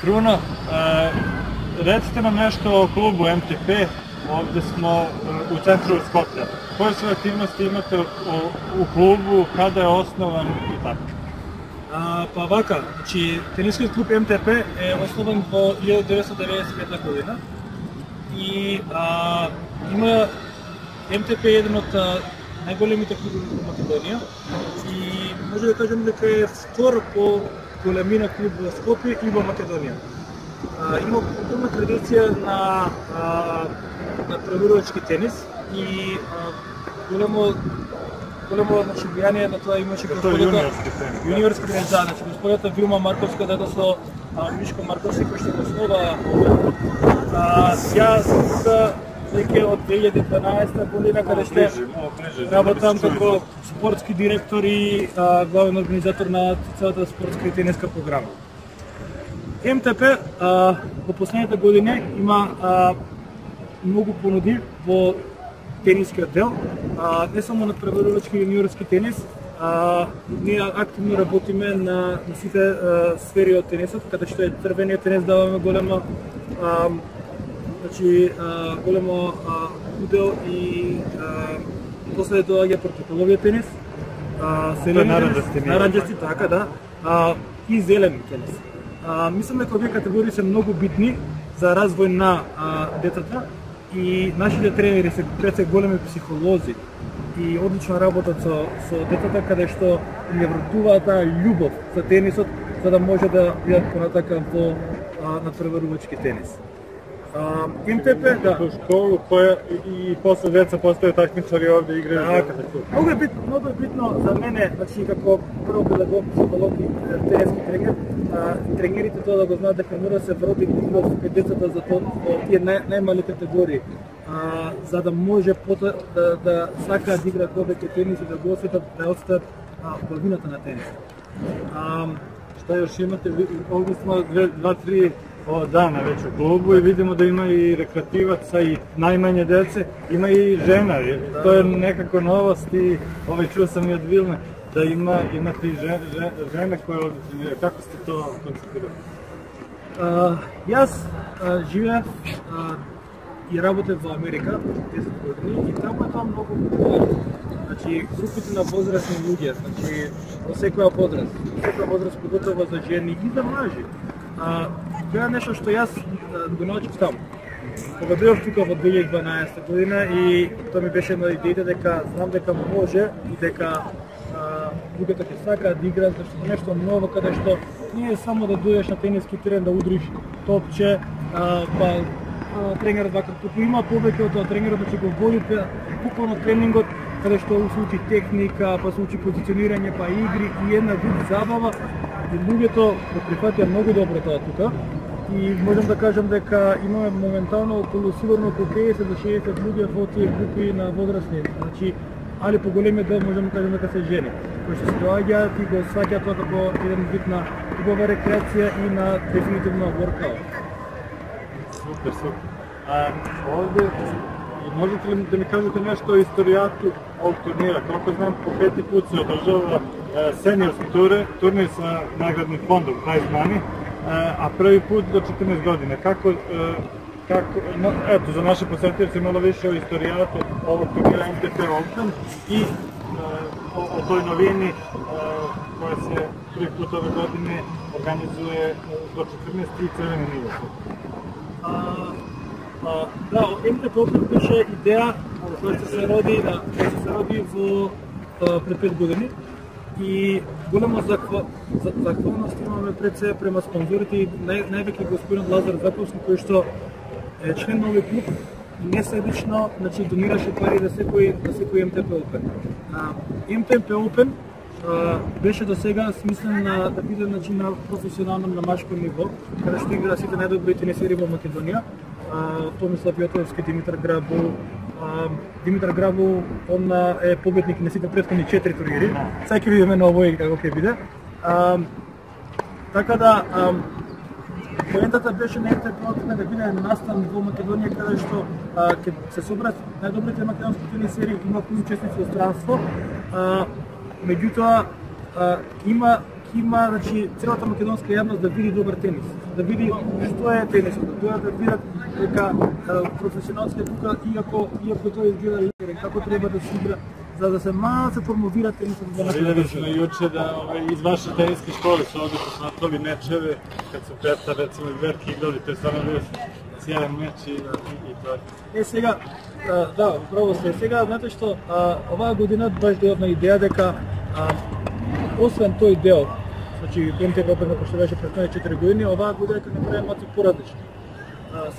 Круно, а, реците нам нешто о клубу МТП. Овде смо у центру Скопје. Кои се активности имате у, у клубу, каде е основан и така? А, па вака, значи тенискиот клуб МТП е основан во 1995 година и а, има МТП е еден од најголемите клубови во Македонија и може да кажем дека е втор по големина клуб во Скопје и во Македонија. А, има културна традиција на а, на преварувачки тенис и а, големо големо значи влијание на тоа имаше е јуниорски тенис. да? Јуниорски тенис, да, значи господјата Вилма Марковска дето со а, Мишко Марковски кој што го основа. А, ја веќе од 2012 година каде што работам како спортски директор и а, главен организатор на целата спортска и тениска програма. МТП а, во последните години има а, многу понуди во тенискиот дел, а, не само на преварувачки и юниорски тенис, а, ние активно работиме на, на сите а, сфери од тенисот, каде што е црвениот тенис даваме голема а, значи големо удел и после доаѓа протоколовиот тенис, наранџасти, тенис, наранџасти, така да, а, и зелен тенис. А, мислам дека овие категории се многу битни за развој на а, децата и нашите тренери се пред се големи психолози и одлично работат со, со децата каде што им вратуваат таа љубов за тенисот за да може да бидат понатака во а, надпреварувачки тенис. МТП, да, школу која и, после деца постају такмичари овде играат. Така, Многу е битно, многу е битно за мене, значи како прво педагог, психолог и е, тенески тренер, а, тренерите тоа да го знаат дека мора да се вроди љубов кај децата за тоа тие нај, најмали категории. А, за да може потоа да, да сакаат да играат повеќе тенис и да го осетат, да осетат а, убавината на тенис. А, Šta još imate? Vi- Ovdje smo dve, dva, О, да, на веќе клубу и видимо да има и рекреативаца и најмање деце, има и жена, тоа е некако новост и овој чуо сам и од Вилна да има имате и жена, жена која како сте тоа концепирали? јас живеам и работев во Америка 10 години и таму е тоа многу Значи, групите на возрастни луѓе, значи, во секоја возраст, секоја возраст, поготово за жени и за мажи, тоа е нешто што јас го научив таму. Кога бев тука во 2012 година и тоа ми беше една идеја дека знам дека може и дека луѓето ќе сакаат да играат зашто нешто ново каде што не е само да дојдеш на тениски терен да удриш топче, а, па а, тренерот вака туку има повеќе од тоа тренерот да ќе го води буквално тренингот каде што се учи техника, па се учи позиционирање, па игри и една вид забава и луѓето да го прифатија многу добро тоа тука и можам да кажам дека имаме моментално околу сигурно околу 50 до 60 луѓе во тие групи на возрастни. Значи, али по големиот дел можам да кажам дека се жени, кои што се доаѓаат и го сваќаат тоа како еден вид на убава рекреација и на дефинитивно воркаут. Супер, супер. А, овде, можете ли да ми кажете нешто о историјату овog турнира? Колко знам, по пети пут се одржава е, сениорски туре, турнир sa наградnim fondom Prize Money, е, a prvi put do 14 godina. Kako, e, kako, no, eto, za naše posjetioce malo više o istorijatu ovog turnira MTP Open i e, o, o toj novini e, koja se prvi put ove godine organizuje e, do 14 i crveni nivo. А, да, МТП Open беше идеја која што се роди, да, која што се роди во пред 5 години и голема захва, за, имаме пред се према спонзорите и нај, највеќе господин Лазар Заковски кој што е член на овој клуб и неседично значи донираше пари за секој за секој МТП Open. А, МТП Open а, беше до сега смислен на да биде значи на професионално на машко ниво, каде што игра сите најдобри тенисери во Македонија. А, Томислав Јотовски, Димитар Грабо, а, Димитар Грабо, он е победник на сите претходни четири турнири. Сега ќе видиме на овој како ќе биде. А, така да, а, Поентата беше на МТП Open да биде настан во Македонија каде што а, ке се собрат најдобрите македонски тенисери, има кои учесници во странство. А, меѓутоа а, има има значи целата македонска јавност да види добар тенис да види што е тенисот, да дојдат да видат дека професионалците тука иако иако тој изгледа лидерен, како треба да се игра за да се малку се промовира тенисот нашата Видели држава. јуче да из ваше тениски школе се овде мечеве, su Petar recimo i Verki igrali, to je stvarno bio sjajan meč i, i, i to je. Е сега, да, управо сте. Сега, знаете што, оваа година баш на идеја дека освен тој дел, значи МТБ Европа што беше пред 4 години, оваа година ќе направи малку поразлично.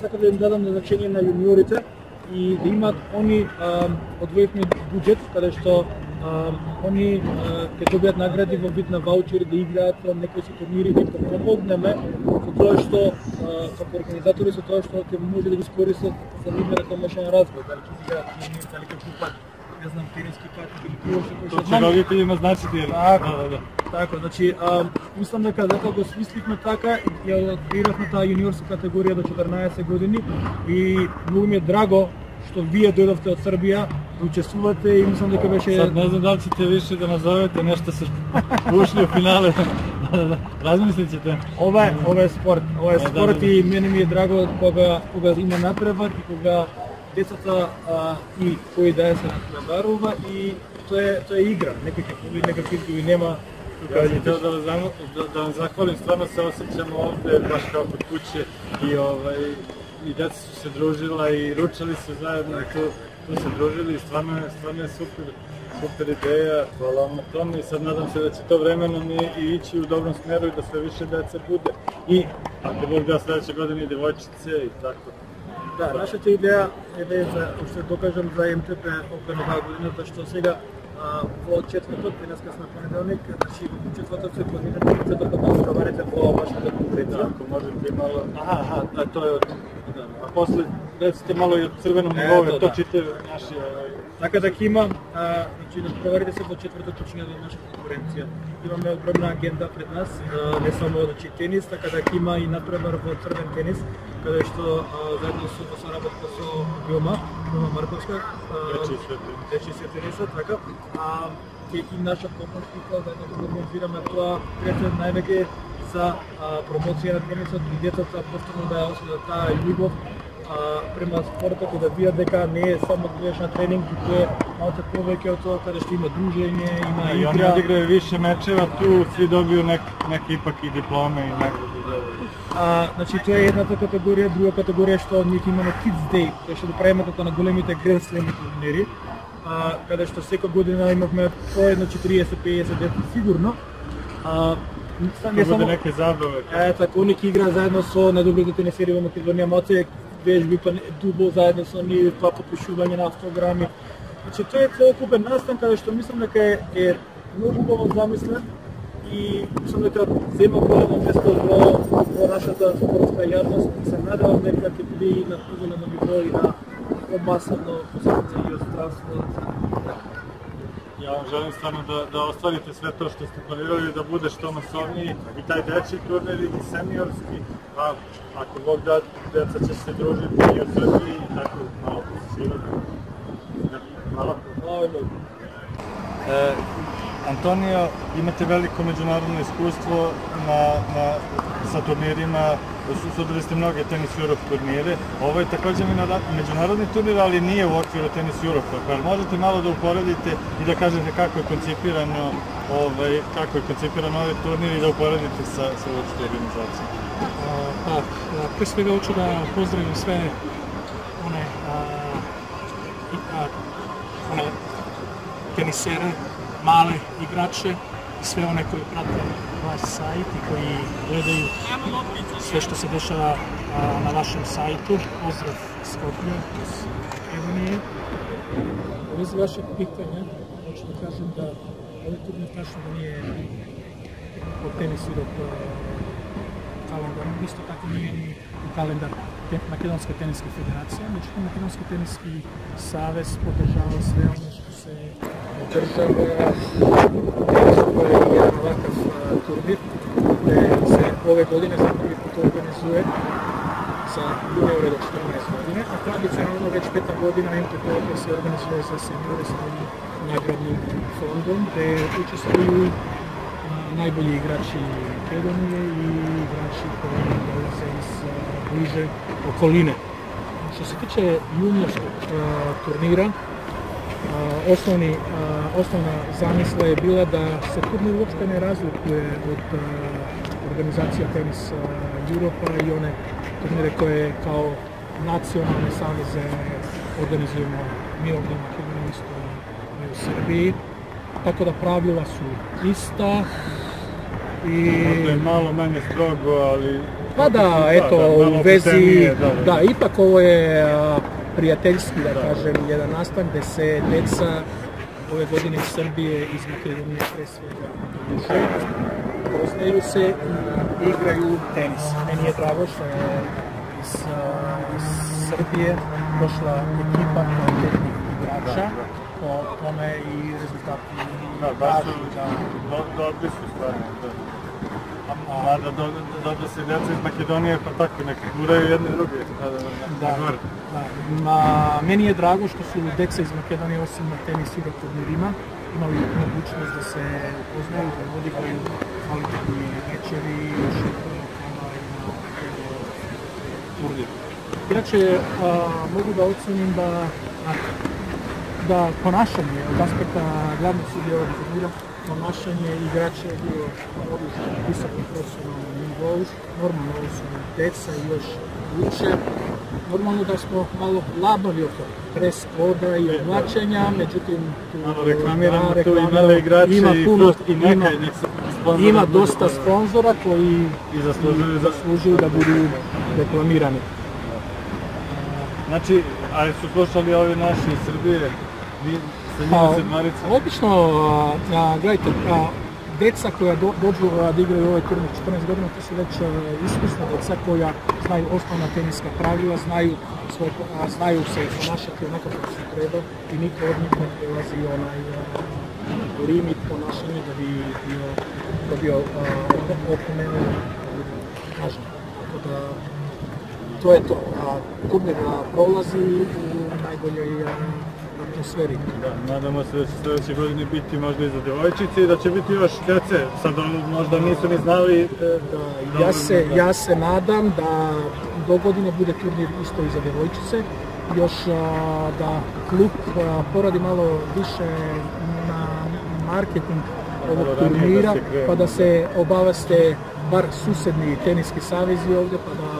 Сакам да им дадам на значение на јуниорите и да имат они а, буџет каде што а, они ќе добијат награди во вид на ваучери да играат во некои си турнири и да помогнеме со тоа што како организатори со тоа што ќе може да ги искористат за нивен економичен развој, дали ќе играат турнир, дали ќе купат не знам тениски карти или било што кој што знам. roditeljima značiti, jer, Така. da, da, da. Така, значи, а, мислам дека дека го смисливме така, ја креиравме таа јуниорска категорија до 14 години и многу ми е драго што вие дојдовте од Србија да учествувате и мислам дека беше da li ćete više da nazovete, nešto se ušli u finale. da, da, da. Razmislit ćete. ова е ова е спорт. Ова е Да, да, спорт да. и мене ми е драго кога кога има напревар и кога децата а, и кои да се надпреварува и тоа е тоа е игра, некакви кули, некакви изгуби нема. Ja bih htio da, vas da, da vam zahvalim, stvarno se osjećamo ovde baš kao kod kuće i, ovaj, i deca su se družila i ručali su zajedno i tu, tu se družili i stvarno je, stvarno je super, super ideja, hvala vam na tome i sad nadam se da će to vremenom i, i ići u dobrom smeru i da sve više dece bude i ako Bog da sledeće godine i devojčice i tako. Да, нашата идеја е да за уште докажам за МТП Open оваа година, зашто сега а, во четврток, денеска сме понеделник, значи во четврток се планира да да го проварите во вашата Da, конференција. ako možete i malo, aha, aha, da, to je o crvenom E, nivou, to jer to da. čitaju naši ovaj, Така дека има, а, значи да проварите се во четврток почиња до нашата конференција. Имаме огромна агенда пред нас, а, не само значи тенис, така дека има и надпревар во црвен тенис, каде што а, заедно со со работа со Билма, Билма Марковска, а, Дечи се тениса, така. А ќе и наша заедно да организираме тоа, пред највеќе за а, промоција на тенисот и децата повторно да ја освојат таа љубов а, према спортот и да видат дека не е само да на тренинг, туку е малку повеќе од тоа каде што има дружење, има oni игра. odigraju više mečeva, tu svi dobiju nek, neke ipak i diplome i nagrade. Da, А, значи тоа е едната категорија, друга категорија што ние ќе имаме Kids Day, кој што да правиме како на големите Grand Slam турнири, а, каде што секоја година имавме по едно 40-50 деца сигурно. А, са- to bude neke zabave. Е, така, ќе игра заедно со најдобрите тенисери во Македонија, малце вежби, па не- дубо заедно со нив, па подпишување на автограми. Значи, тоа е целокупен настан каде што мислам дека е, е многу убаво замислен и мислам дека зема големо место во, во нашата спортска јавност и се надевам дека ќе биде и на поголемо ниво и на помасовно посетители од здравство. Ja vam želim stvarno da, da ostvarite sve to što ste planirali, da bude što masovniji i taj dečji turnir i seniorski, a ako Bog da, deca će se družiti i u i tako malo posjećivati. Hvala. E, Antonio, imate veliko međunarodno iskustvo na, na, sa turnirima, sudili ste mnoge Tennis Europe turnire. Ovo je takođe međunarodni turnir, ali nije u okviru Tennis Europe. Pa možete malo da uporedite i da kažete kako je koncipirano ovaj, kako je koncipiran ovaj turnir i da uporedite sa, sa uopšte organizacijom? Pa, pre svega hoću da pozdravim sve one, a, a, one tenisere, male igrače sve one koji prate vaš sajt i koji gledaju sve što se dešava na vašem sajtu. Pozdrav Skoplje iz Makedonije. U vezi vašeg pitanja, hoću da kažem da ovaj turnir tačno da nije po tenis Europe kalendar, isto tako nije ni kalendar te, Makedonska teniska federacija, međutim Makedonski teniski savez podržava sve ono što se држава koja je jedan ovakav a, turnir, gde se ove godine za prvi put organizuje juniore do 14 godine, a tradicionalno već peta godina MTP Open se organizuje sa ovim nagradnim fondom, gde učestvuju a, najbolji igrači Makedonije i igrači koji dolaze bliže okoline. Što se tiče juniorskog a, turnira, osnovna zamisla je bila da se turnir uopšte ne razlikuje od organizacija Tenis a, Europa i one turnire koje kao nacionalne saveze organizujemo mi ovdje u Makedoniji isto i u Srbiji. Tako da pravila su ista i Možda je malo manje strogo, ali... pa da, Da, eto, da, u vezi, da, da. da, ipak ovo je prijateljski, da Da. kažem, jedan nastan gde se deca ove godine iz Srbije, iz Makedonije pre svega poznaju se i igraju tenis. Meni je drago što je iz, iz Srbije došla ekipa kvalitetnih igrača, Da, da. po tome i rezultati Da, baš su, kažu da do, dobri su stvarno, da. Do, dobro se djeca iz Makedonije, pa tako, neki guraju jedni drugi. Da, da, da, Da, da. Ma, meni je drago što su deca iz Makedonije osim na tenis igra turnirima imali mogućnost da se upoznaju, da odigraju kvalitetni večeri, još je i turnir. Inače, a, mogu da ocenim da, da ponašanje od aspekta glavnog sudija turnira, ponašanje igrača je bilo na odličnom visokom profesionalnom nivou. Normalno ovo su deca i još uče. Normalno da smo malo labavi oko pres koda i oblačenja, međutim tu Malo reklamiramo da, tu i male igrače ima i, puno, i neka, ima, nek se sponzora ima dosta sponzora koji I zaslužuju za... zaslužuju da budu reklamirani. Znači, a su slušali ovi naši iz Srbije, vi sa njima Pa, sedmarica? Obično, a, a, gledajte, a, deca koja do, dođu da igraju ovaj turnir 14 godina, to su već iskusna deca koja znaju osnovna teniska pravila, znaju, svoj, a, znaju se ponašati onako kako se treba i niko od njih ne prelazi onaj a, limit ponašanja da bi bio, dobio a, op- opomenu kažem. Tako da, to je to. A, turnir prolazi u najboljoj atmosferi. Da, nadamo se da će sljedeće godine biti možda i za devojčice i da će biti još djece. Sad ono možda nisu ni znali... e, Da, ja, se, da. ja se nadam da do godine bude turnir isto i za devojčice. Još a, da klub a, poradi malo više na marketing ovog da turnira, pa da se obaveste bar susedni teniski savezi ovdje, pa da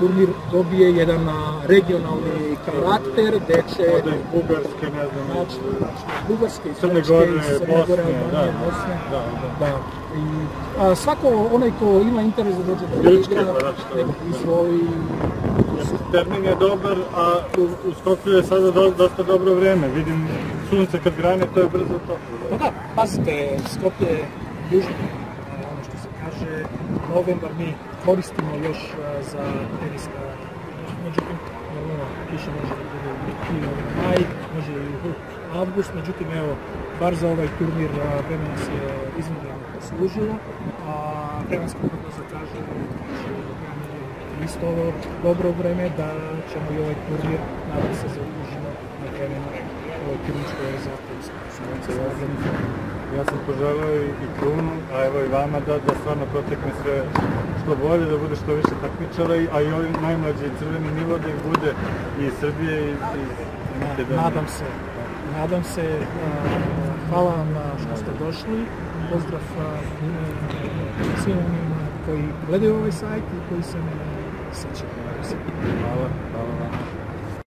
turnir dobije jedan regionalni karakter, gde će Od iz Bugarske, ne znam, znači, znači, Bugarske, Crne Gore, Bosne, Albanije, da, Bosne. da, da. Da. I, a, svako onaj ko ima interes da dođe da Grčke, igra, pa da, nek izvoli. Termin je dobar, a u Skoplju je sada do, dosta dobro vreme. Vidim sunce kad grane, to je brzo to. Pa da, pazite, Skoplje je južno, a, ono što se kaže, novembar mi koristimo još a, za teniska, međutim, normalno, kiša može da bude i u maj, može i u avgust, međutim, evo, bar za ovaj turnir a, vreme nas je izmjerno poslužilo, a vremenska prognoza kaže da isto ovo dobro vreme, da ćemo i ovaj turnir, nadam se, zaokružimo na vremenu teniska. Ja sam poželao i, i krunu, a evo i vama da, da stvarno protekne sve što bolje, da bude što više takmičara, a i ovi najmlađi crveni nivo da ih bude i iz Srbije i iz Makedonije. Nadam se. Nadam se. a, Hvala vam što ste došli. Pozdrav a, svim onima koji gledaju ovaj sajt i koji se mene sećaju.